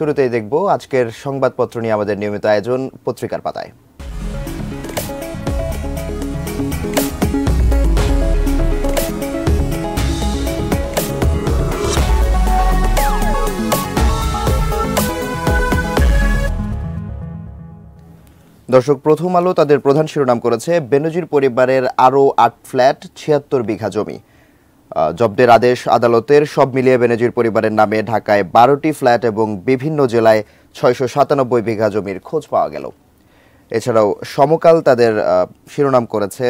শুরুতেই দেখব আজকের সংবাদপত্র নিয়ে আমাদের নিয়মিত আয়োজন পত্রিকার পাতায়। দর্শক, প্রথম আলো তাদের প্রধান শিরোনাম করেছে, বেনজির পরিবারের আরও আট ফ্ল্যাট, ছিয়াত্তর বিঘা জমি। জব্দের আদেশ আদালতের সব মিলিয়ে বেনজির পরিবারের নামে ঢাকায় বারোটি ফ্ল্যাট এবং বিভিন্ন জেলায় ছয়শো সাতানব্বই বিঘা জমির খোঁজ পাওয়া গেল। এছাড়াও সমকাল তাদের শিরোনাম করেছে,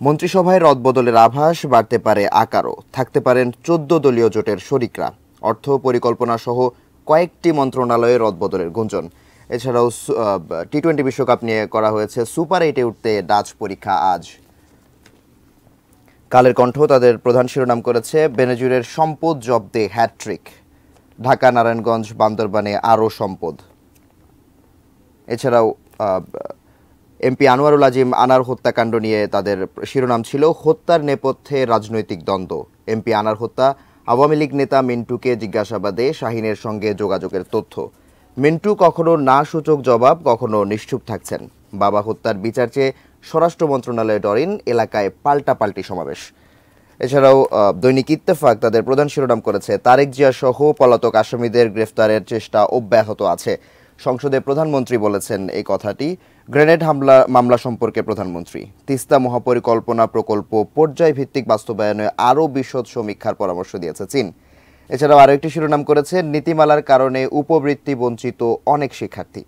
মন্ত্রিসভায় রদবদলের আভাস বাড়তে পারে আকারও, থাকতে পারেন চোদ্দ দলীয় জোটের শরিকরা। অর্থ পরিকল্পনা সহ কয়েকটি মন্ত্রণালয়ে রদবদলের গুঞ্জন। এছাড়াও টি টোয়েন্টি বিশ্বকাপ নিয়ে করা হয়েছে সুপার এইটে উঠতে ডাচ পরীক্ষা আজ। কালের কণ্ঠ তাদের প্রধান শিরোনাম করেছে বেনজুরের সম্পদ জব্দে হ্যাট্রিক ঢাকা, নারায়ণগঞ্জ, বান্দরবানে আরও সম্পদ। এছাড়াও এমপি আনোয়ারুল আজিম আনার হত্যাকাণ্ড নিয়ে তাদের শিরোনাম ছিল হত্যার নেপথ্যে রাজনৈতিক দ্বন্দ্ব। এমপি আনার হত্যা, আওয়ামী লীগ নেতা মিন্টুকে জিজ্ঞাসাবাদে শাহিনের সঙ্গে যোগাযোগের তথ্য। মিন্টু কখনো না সূচক জবাব, কখনো নিশ্চুপ থাকছেন। বাবা হত্যার বিচার চেয়ে স্বরাষ্ট্র মন্ত্রণালয়ে ডরিন এলাকায় পাল্টাপাল্টি সমাবেশ। এছাড়াও দৈনিক ইত্তেফাক তাদের প্রধান শিরোনাম করেছে, তারেক জিয়া সহ পলাতক আসামিদের গ্রেফতারের চেষ্টা অব্যাহত আছে। সংসদে প্রধানমন্ত্রী বলেছেন এই কথাটি। গ্রেনেড হামলা, মামলা সম্পর্কে প্রধানমন্ত্রী। তিস্তা মহাপরিকল্পনা প্রকল্প পর্যায় ভিত্তিক বাস্তবায়নে আরও বিশদ সমীক্ষার পরামর্শ দিয়েছে চীন। এছাড়াও আরও একটি শিরোনাম করেছে, নীতিমালার কারণে উপবৃত্তি বঞ্চিত অনেক শিক্ষার্থী।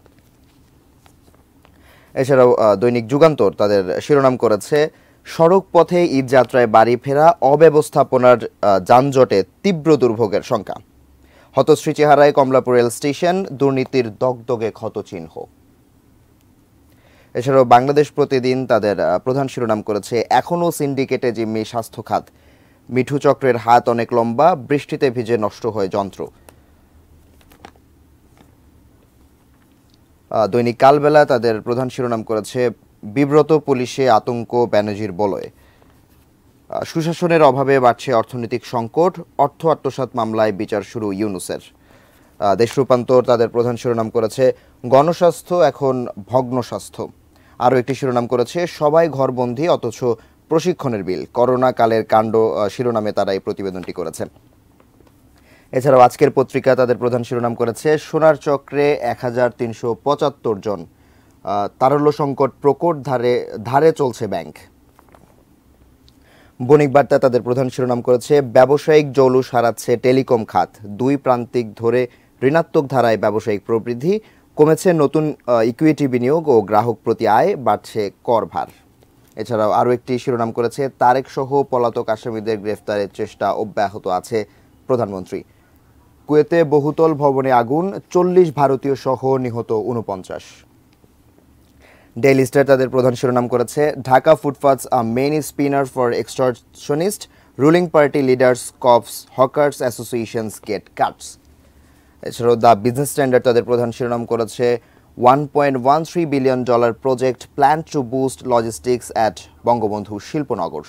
এছাড়াও দৈনিক যুগান্তর তাদের শিরোনাম করেছে সড়ক পথে ঈদ যাত্রায় বাড়ি ফেরা অব্যবস্থাপনার যানজটে তীব্র দুর্ভোগের শঙ্কা। হতশ্রী চেহারায় কমলাপুর রেল স্টেশন, দুর্নীতির দগদগে ক্ষতচিহ্ন। এছাড়াও বাংলাদেশ প্রতিদিন তাদের প্রধান শিরোনাম করেছে, এখনও সিন্ডিকেটে জিম্মি স্বাস্থ্য খাত। মিঠু চক্রের হাত অনেক লম্বা, বৃষ্টিতে ভিজে নষ্ট হয় যন্ত্র। দৈনিক কালবেলা তাদের প্রধান শিরোনাম করেছে বিব্রত পুলিশে আতঙ্ক ব্যানার্জির বলয়ে। সুশাসনের অভাবে বাড়ছে অর্থনৈতিক সংকট, অর্থ আত্মসাৎ মামলায় বিচার শুরু ইউনুসের। দেশ রূপান্তর তাদের প্রধান শিরোনাম করেছে গণস্বাস্থ্য, এখন ভগ্ন স্বাস্থ্য। আরও একটি শিরোনাম করেছে সবাই ঘরবন্দি, অথচ প্রশিক্ষণের বিল। করোনা কালের কাণ্ড শিরোনামে তারা এই প্রতিবেদনটি করেছে এছাড়াও আজকের পত্রিকা তাদের প্রধান শিরোনাম করেছে, সোনার চক্রে এক হাজার তিনশো পঁচাত্তর জন তারল্য সংকট প্রকট ধারে ধারে চলছে ব্যাংক। বণিক বার্তা তাদের প্রধান শিরোনাম করেছে, ব্যবসায়িক জৌলুস হারাচ্ছে টেলিকম খাত, দুই প্রান্তিক ধরে ঋণাত্মক ধারায় ব্যবসায়িক প্রবৃদ্ধি, কমেছে নতুন ইকুইটি বিনিয়োগ ও গ্রাহক প্রতি আয়, বাড়ছে কর ভার। এছাড়াও আরও একটি শিরোনাম করেছে তারেক সহ পলাতক আসামিদের গ্রেফতারের চেষ্টা অব্যাহত আছে প্রধানমন্ত্রী। কুয়েতে বহুতল ভবনে আগুন, চল্লিশ ভারতীয় সহ নিহত উনপঞ্চাশ ডেইলি স্টার তাদের প্রধান শিরোনাম করেছে, Dhaka footpaths a money spinner for extortionist ruling party leaders, cops, hawkers associations get cuts. এছাড়াও দ্য বিজনেস স্ট্যান্ডার্ড তাদের প্রধান শিরোনাম করেছে one point one three billion dollar project plan to boost logistics at Bangabandhu Shilpanagar.